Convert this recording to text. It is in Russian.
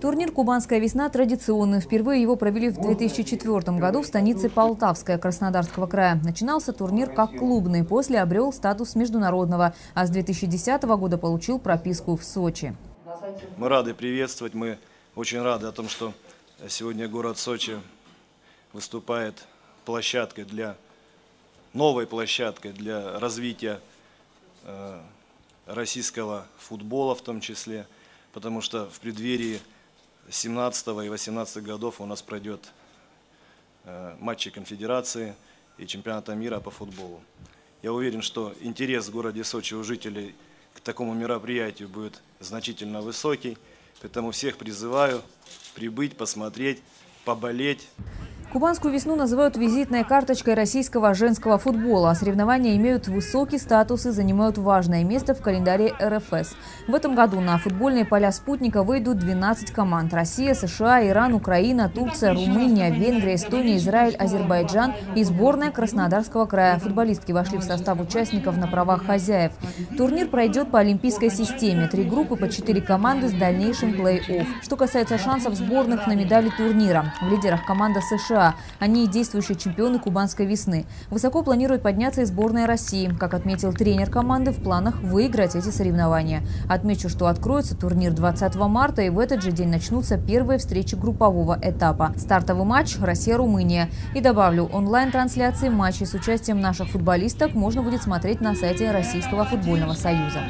Турнир «Кубанская весна» традиционный. Впервые его провели в 2004 году в станице Полтавская Краснодарского края. Начинался турнир как клубный, после обрел статус международного, а с 2010 года получил прописку в Сочи. Мы рады приветствовать, мы очень рады о том, что сегодня город Сочи выступает площадкой для, новой площадкой для развития э, российского футбола в том числе, потому что в преддверии 17 и 18 годов у нас пройдет э, матчи конфедерации и чемпионата мира по футболу. Я уверен, что интерес в городе Сочи у жителей к такому мероприятию будет значительно высокий, поэтому всех призываю прибыть, посмотреть, поболеть. Кубанскую весну называют визитной карточкой российского женского футбола. Соревнования имеют высокий статус и занимают важное место в календаре РФС. В этом году на футбольные поля спутника выйдут 12 команд. Россия, США, Иран, Украина, Турция, Румыния, Венгрия, Эстония, Израиль, Азербайджан и сборная Краснодарского края. Футболистки вошли в состав участников на правах хозяев. Турнир пройдет по олимпийской системе. Три группы по четыре команды с дальнейшим плей-офф. Что касается шансов сборных на медали турнира. В лидерах команда США они действующие чемпионы кубанской весны. Высоко планирует подняться и сборная России. Как отметил тренер команды, в планах выиграть эти соревнования. Отмечу, что откроется турнир 20 марта и в этот же день начнутся первые встречи группового этапа. Стартовый матч Россия-Румыния. И добавлю, онлайн-трансляции матчей с участием наших футболисток можно будет смотреть на сайте Российского футбольного союза.